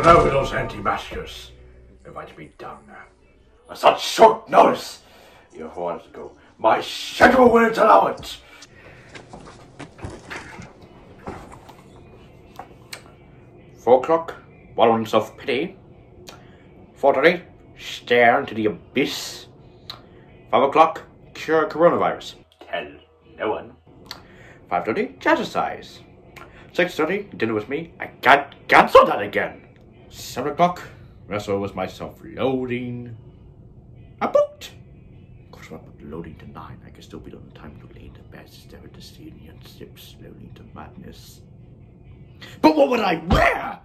To know those anti-maskers invite me down there. On such short notice, you wanted to go. My schedule won't allow it. Four o'clock, Warrants of Pity. Four thirty, Stare into the Abyss. Five o'clock, Cure Coronavirus. Tell no one. Five thirty, Jazzercise. Six thirty, Dinner with Me. I can't cancel that again. Seven o'clock, Wrestle was myself loading. I booked. Of course, if I put loading to nine, I can still be on time to lay the best ever to see and sip slowly into madness. But what would I wear?